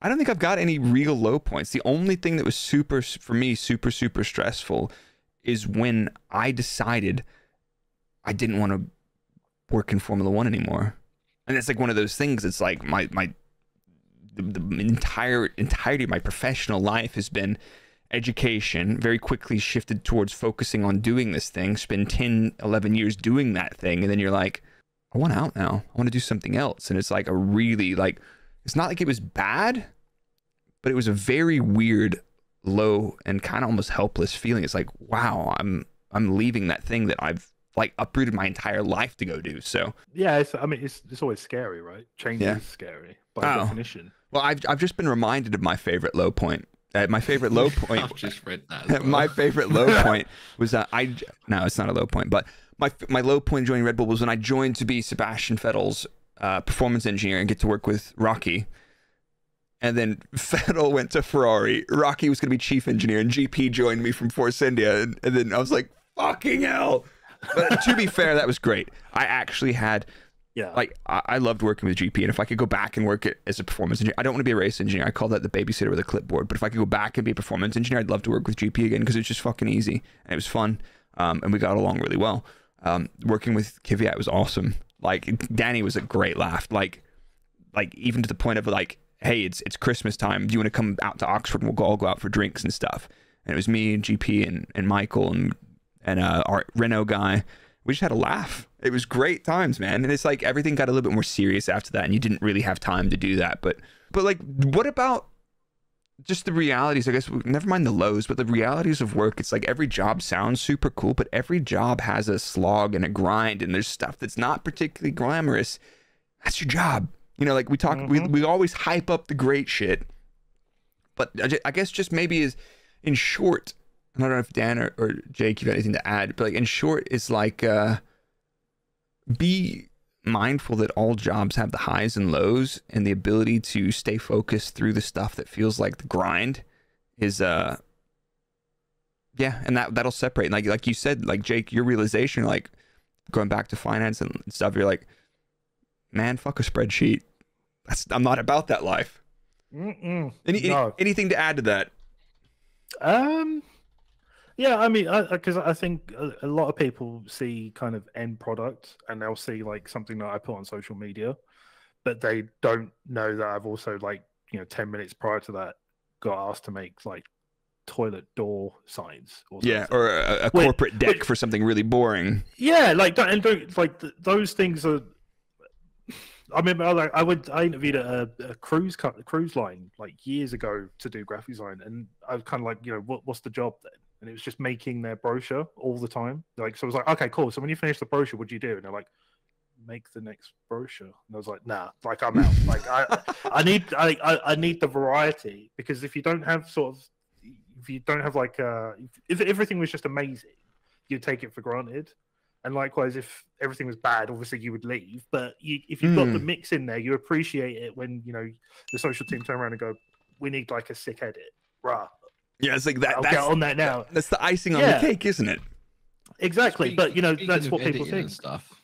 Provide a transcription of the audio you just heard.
I don't think I've got any real low points. The only thing that was super for me super super stressful is when I decided I didn't want to work in Formula 1 anymore. And it's like one of those things it's like my my the, the entire entirety of my professional life has been education very quickly shifted towards focusing on doing this thing spend 10 11 years doing that thing and then you're like i want out now i want to do something else and it's like a really like it's not like it was bad but it was a very weird low and kind of almost helpless feeling it's like wow i'm i'm leaving that thing that i've like uprooted my entire life to go do so Yeah, it's, I mean, it's it's always scary, right? Change Yeah. is scary by Oh. definition. well i've, I've just been reminded of my favorite low point uh, my favorite low point I've just read that. as my favorite low point was that I no, it's not a low point, but my my low point joining Red Bull was when I joined to be Sebastian Vettel's uh, performance engineer and get to work with Rocky. And then Vettel went to Ferrari. Rocky was going to be chief engineer, and GP joined me from Force India. And, and then I was like, "Fucking hell!" But to be fair, that was great. I actually had Yeah, like I, I loved working with GP, and if I could go back and work it as a performance engineer, I don't want to be a race engineer. I call that the babysitter with a clipboard. But if I could go back and be a performance engineer, I'd love to work with GP again because it's just fucking easy and it was fun, um, and we got along really well. Um, working with Kvyat was awesome. Like Danny was a great laugh. Like, like even to the point of like, hey, it's it's Christmas time. Do you want to come out to Oxford and we'll go all go out for drinks and stuff? And it was me and GP and, and Michael and and uh, our Renault guy. We just had a laugh. It was great times, man. And it's like everything got a little bit more serious after that, and you didn't really have time to do that. But but like, what about just the realities? I guess never mind the lows, but the realities of work. It's like every job sounds super cool, but every job has a slog and a grind, and there's stuff that's not particularly glamorous. That's your job. You know, like we talk, we Mhm. we always hype up the great shit, but I ju- I guess just maybe is in short. I don't know if Dan or, or Jake, you have anything to add, but like in short, it's like uh, be mindful that all jobs have the highs and lows, and the ability to stay focused through the stuff that feels like the grind is uh yeah, and that that'll separate. Like like you said, like Jake, your realization, like going back to finance and stuff, you're like, man, fuck a spreadsheet. That's I'm not about that life. Mm-mm. Any, any No. anything to add to that? Um, yeah, I mean, because I, I think a, a lot of people see kind of end product and they'll see like something that I put on social media, but they don't know that I've also like you know ten minutes prior to that got asked to make like toilet door signs or Yeah, something. or a, a Wait, corporate deck wait. for something really boring. Yeah, like don't, and don't like th- those things are. I remember, I, like I went, I interviewed at a, a cruise co- cruise line like years ago to do graphic design, and I was kind of like, you know, what, what's the job then? And it was just making their brochure all the time. Like, so I was like, okay, cool. So when you finish the brochure, what do you do? And they're like, make the next brochure. And I was like, nah, like I'm out. like I, I need, I, I, I need the variety because if you don't have sort of, if you don't have like, uh, if everything was just amazing, you'd take it for granted. And likewise, if everything was bad, obviously you would leave. But you, if you've got the Mm. mix in there, you appreciate it when you know the social team turn around and go, "We need like a sick edit." Rah, Yeah, it's like that. I'll That's, get on that now. that's the icing on Yeah. the cake, isn't it? Exactly, Speak- but you know that's what people editing and think. Stuff.